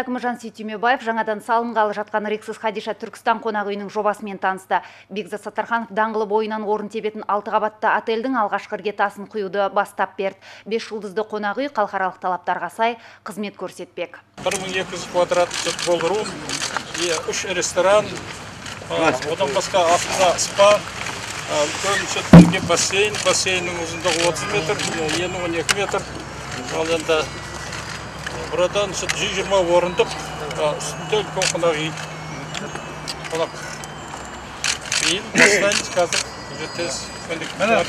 Әкімі Жансейіт Түймебаев жаңадан салынғалы жатқан Рексіз Хадиша Түркістан қонақ үйінің жобасымен танысты. Бекзат Саттарханов даңғылы бойынан орын тебетін алты қабатты отельдің алғашқы іргетасын құюды бастап берді. Бес жұлдызды қонақ үй халықаралық талаптарға сай қызмет көрсетпек. 1200 квадраттық болдыру, үш ресторан, одан басқа астында спа, үлкен бассейн, бассейннің ұзындығы 30 метр, ені 12 метр. Ал енді бұрадан 120 орындық, а, үстінде үлкен қонақ үй. Қонақ кейін бастаймыз қазір. Уже тез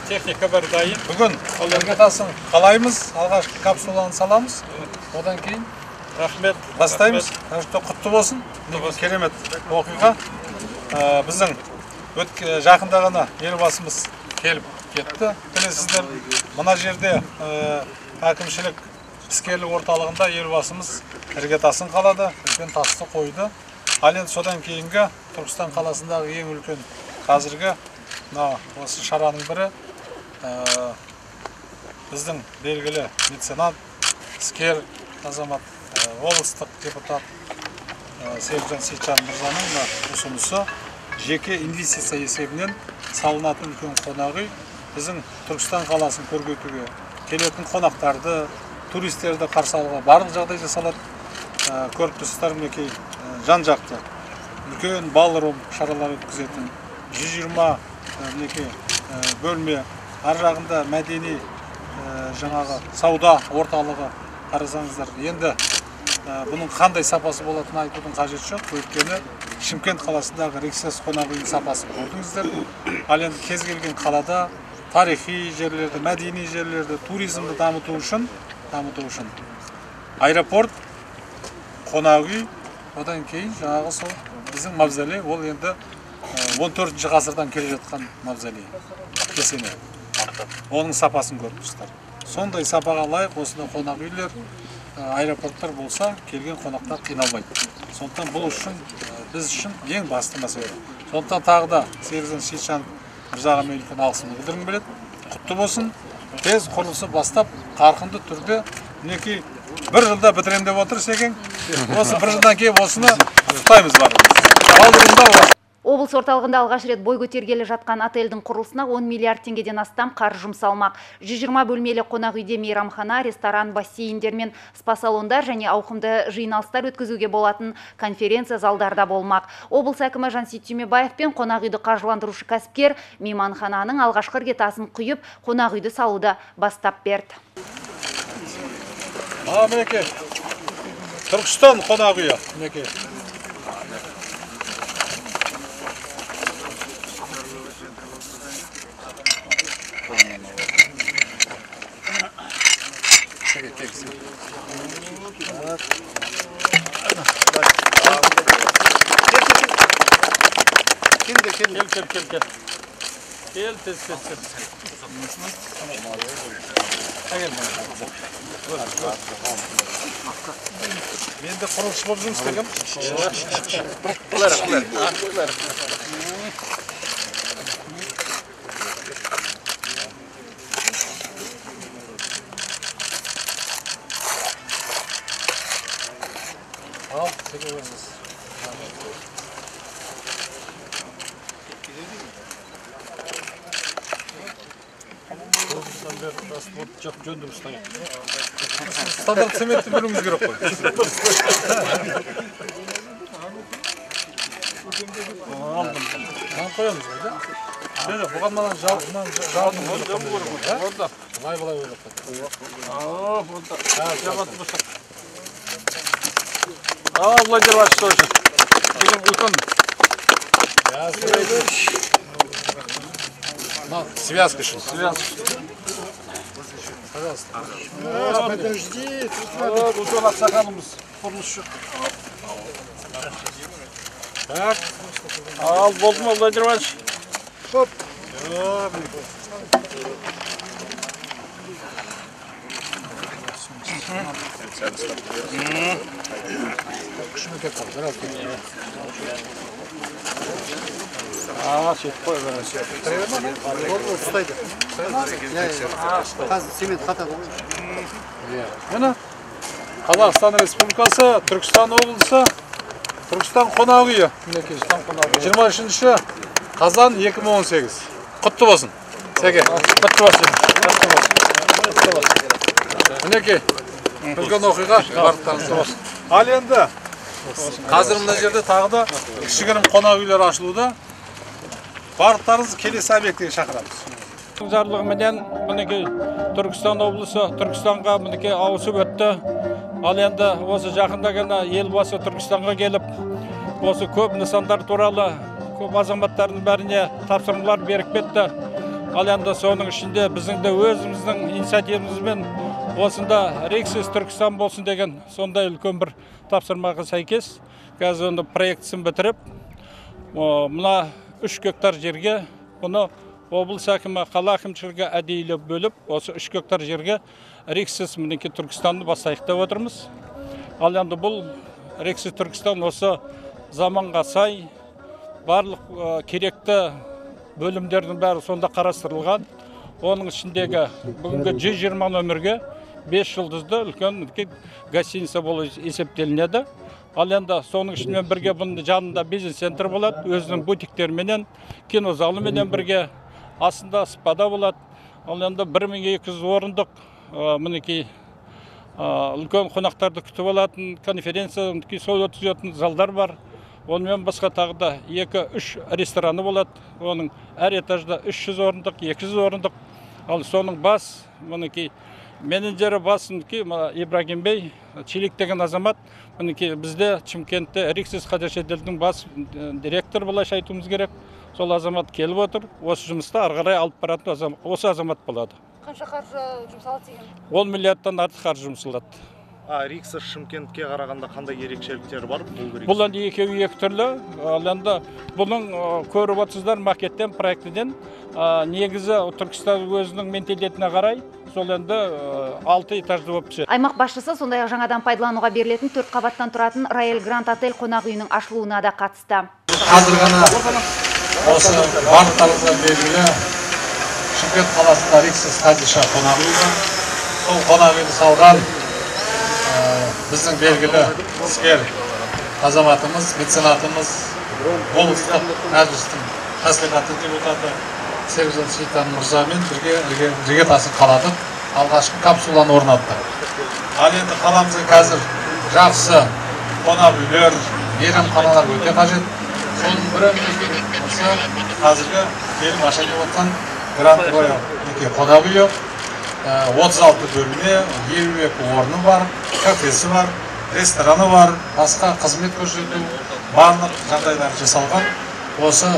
техника бар дайын. Бүгін іргетасын қалаймыз, алғашқы капсуланы саламыз. Одан кейін Рахмет. бастаймыз. Құтты болсын. Керемет оқиға. Біздің жақында ғана елбасымыз келіп кетті. Білесіздер, мына жерде әкімшілік іскерлік орталығында елбасымыз іргетасын қалады, үлкен тасты қойды. Ал енді содан кейінгі Түркістан қаласындағы ең үлкен қазіргі мына осы шараның бірі ә, біздің белгілі меценат, іскер азамат, ә, облыстық депутат ә, Серікжан Сейітжан мырзаның мына ұсынысы жеке инвестиция есебінен салынатын үлкен қонақ біздің Түркістан қаласын көркейтуге келетін қонақтарды, туристерді қарсы алуға барлық жағдай жасалады. Ә, көріп тұрсыздар мінекей ә, жан жақты. Үлкен балрум шаралар өткізетін. 120 ә, мінекей бөлме. Ар жағында мәдени жаңағы сауда орталығы қарасаңыздар. Енді бұның қандай сапасы болатынын айтудың қажеті жоқ. Өйткені шымкент қаласындағы рексес қонақ үйінің сапасын көрдіңіздер ал енді кез келген қалада тарихи жерлерді мәдени жерлерді туризмді дамыту үшін дамыту үшін аэропорт қонақ үй одан кейін жаңағы сол біздің мавзолей ол енді ә, 14 ғасырдан келе жатқан мавзолей кесене. Оның сапасын көріп тұрсыздар. Сондай сапаға лайық осындай қонақ үйлер ә, аэропорттар болса келген қонақтар қиналмайды. Сондықтан бұл үшін ә, біз үшін ең басты мәселе. Сондықтан тағы да серікжан сейітжанов мырзаға мен үлкен алғысымды білдіргім келеді. Құтты болсын. Тез құрылысы бастап қарқынды түрде мінекей бір жылда бітіремін деп отыр секең осы бір жылдан кейін осыны құттықтаймыз барлығымыз. Облыс орталығында алғаш рет бой көтергелі жатқан отельдің құрылысына 10 миллиард теңгеден астам қаржы жұмсалмақ. 120 бөлмелі қонақ үйде мейрамхана, ресторан, бассейндер мен спа-салондар және ауқымды жиналыстар өткізуге болатын конференция залдарда болмақ. Облыс әкімі Жансейіт Түймебаев пен қонақ үйді қаржыландырушы кәсіпкер мейманхананың алғашқы іргетасын құйып, қонақ үйді салуды бастап берді. Түркістан қонақ үйі. Кел, кел, кел, кел, кел. Кел, тез, тез, тез. Мен де құрылысшы болып жұмыс істегем. Ал, Көзімізден бері тас болып жоқ жөндеп ұстайық. Стандарт цементті беруіміз керек қой. Мынаны қоямыз ғой, да? Жоқ, бұған мынаны жау, мынаны жаудың Орда. Былай былай ойлап тастайық. О, орда. Жабат болсақ. А, Владимир Иванович тоже. Будем утон. Мынау связка үшін. Связь. Пожалуйста. Подожди. Вот, утон ақсақалымыз. Құрылысшы. Так. Ал, болды ма, Владимир Иванович? Күшіме кеп қал, біраз кеп. А, сөйтіп қой, қазір цемент қатады ғой Міне, қазақстан республикасы түркістан облысы түркістан қонақ үйі. мінекей жиырма үшінші қазан 2018 құтты болсын сәке құтты болсын. Құтты болсын. Мінекей үлкен оқиға? Барлықтарыңызға болсын ал енді қазір мына жерде тағы да кішігірім қонақ үйлер ашылуда. Барлықтарыңызды келесі объектіге шақырамыз жарлығыменен мінекей түркістан облысы түркістанға мінекей ауысып өтті ал енді осы жақында ғана елбасы түркістанға келіп осы көп нысандар туралы көп азаматтардың бәріне тапсырмалар беріп кетті ал енді соның ішінде біздің де өзіміздің инициативамызбен осында рейксіз түркістан болсын деген сондай үлкен бір тапсырмаға сәйкес қазір оны проектісін бітіріп мына үш гектар жерге бұны облыс әкімі қала әкімшілігі әдейілеп бөліп осы үш гектар жерге рейксіз мінекей түркістанды бастайық деп отырмыз ал енді бұл рейксіз түркістан осы заманға сай барлық керекті бөлімдердің бәрі сонда қарастырылған оның ішіндегі бүгінгі 120 нөмірге 5 жұлдызды үлкен үлкен гостиница болып есептелінеді ал енді соның ішімен бірге бұның жанында бизнес центр болады. Өзінің бутиктеріменен кинозалыменен бірге астында спада болады. Ал енді 1200 орындық ә, мінекей ә, үлкен қонақтарды күтіп алатын конференция сол өткізетін залдар бар. Онымен басқа тағы да екі үш рестораны болады. Оның әр этажда 300 орындық 200 орындық. Ал соның бас мінекей менеджері бас мінекей ибрагим бей чилик деген азамат мінекей бізде шымкентте риксис шетелдің бас директор былайша айтуымыз керек. Сол азамат келіп отыр. Осы жұмысты ары қарай алып баратын азамат, осы азамат болады. Қанша қаржы жұмсалады деген? Он миллиардтан артық қаржы жұмсалады. А рикса шымкентке қарағанда қандай ерекшеліктері бар? Бұл рикс? бұл енді екеуі екі түрлі. Ал енді бұның көріп отырсыздар макеттен проектіден. Негізі түркістан өзінің менталитетіне қарай сол енді алты этажды болып түседі. Аймақ басшысы сондай ақ жаңадан пайдалануға берілетін төрт қабаттан тұратын рояль гранд отель қонақ үйінің ашылуына да қатысты. Қазір ғана осы барлықтарыңызға белгілі шымкент қаласында риксис хадиша қонақ үйі бар. Сол қонақ үйді салған біздің белгілі іскер азаматымыз меценатымыз облыстық мәжілістің мәслихаты депутаты серікжан сейтан мырзамен бірге ірге- іргетасын қаладық алғашқы капсуланы орнаттық ал енді қаламызға қазір жақсы қонақ үйлер мейрамханалар өте қажет соның бірі осы қазіргі келіп аша деп отқан гранд роял мінекей қонақ үйі отыз алты бөлме елу орны бар кафесі бар рестораны бар басқа қызмет көрсету барлық жағдайлар жасалған осы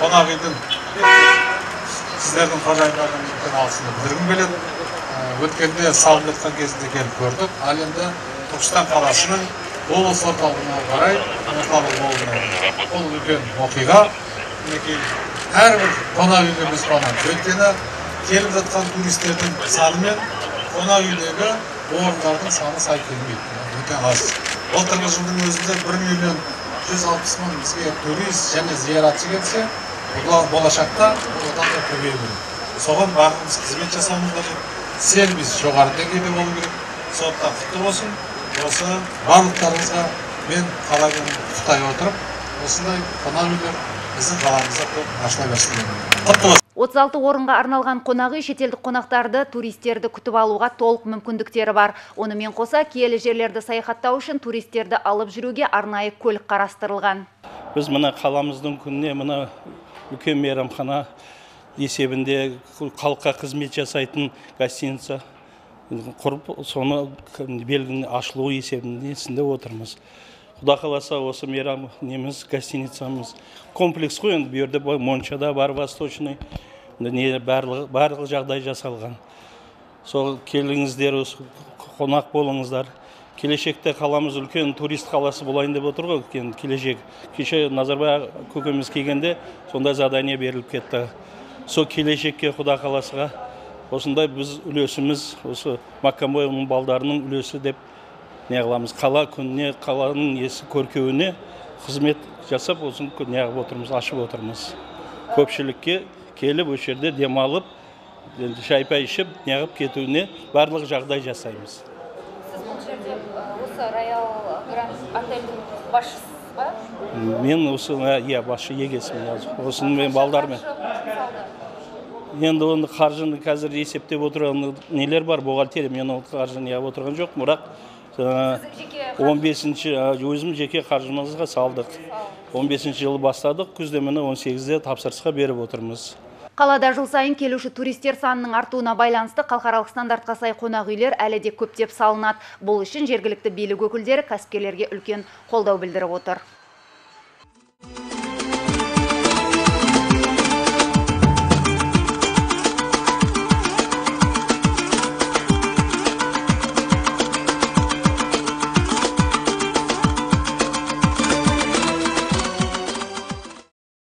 қонақ үйдің сіздердің қожайындарының үлкен алғысымды білдіргім келеді өткенде салынып жатқан кезінде келіп көрдік ал енді түркістан қаласының облыс орталығына қарай орталық болуына бұл үлкен оқиға мінекей әрбір қонақ үйде біз қуанамыз өйткені келіп жатқан туристердің саны мен қонақ үйдегі орындардың саны сай келмейді. Өте аз. Былтырғы жылдың өзінде бір миллион жүз алпыс мың бізге турист және зияратшы келсе болашақта одан да көбейе береді. Соған барлығымыз қызмет жасауымыз қажет сервис жоғары деңгейде болу керек. Сондықтан құтты болсын. Осы барлықтарыңызға мен қаладан құттықтай отырып осындай қонақ үйлер біздің қаламызда көп ашыла берсін. Құтты болсын. 36 орынға арналған қонақ үй шетелдік қонақтарды туристерді күтіп алуға толық мүмкіндіктері бар. Онымен қоса киелі жерлерді саяхаттау үшін туристерді алып жүруге арнайы көлік қарастырылған. Біз мына қаламыздың күніне мына үлкен мейрамхана есебінде халыққа қызмет жасайтын гостиница құрып соны белгіні ашылу есебінде отырмыз. Құда қаласа осы мейрам неміз гостиницамыз комплекс қой енді бұл жерде моншада бар восточный. Не барлығы барлық жағдай жасалған. Сол келіңіздер қонақ болыңыздар. Келешекте қаламыз үлкен турист қаласы болайын деп отыр ғой келешек. Кеше назарбаев көкеміз келгенде сондай задание беріліп кетті. Сол келешекке құда қаласыға осындай біз үлесіміз осы маккамбоевның балдарының үлесі деп не қыламыз? Қала күніне қаланың несі көркеуіне қызмет жасап осыны неғып отырмыз ашып отырмыз. Көпшілікке келіп осы жерде демалып енді шай пай ішіп неғып кетуіне барлық жағдай жасаймыз. Жерде осы роял гранд отельдің басшысыз ба? Мен осы иә басшы егесімін қазір осыны мен балдармен. Енді оны қаржыны қазір есептеп отырған нелер бар? Бухгалтерия мен ол қаржыны неғып отырған жоқпын бірақ он бесінші өзім жеке қаржымызға салдық. Он бесінші жылы бастадық. Күзде міне он сегізде тапсырысқа беріп отырмыз. Қалада жыл сайын келуші туристер санының артуына байланысты халықаралық стандартқа сай қонақ үйлер әлі де көптеп салынады. Бұл үшін жергілікті билік өкілдері кәсіпкерлерге үлкен қолдау білдіріп отыр.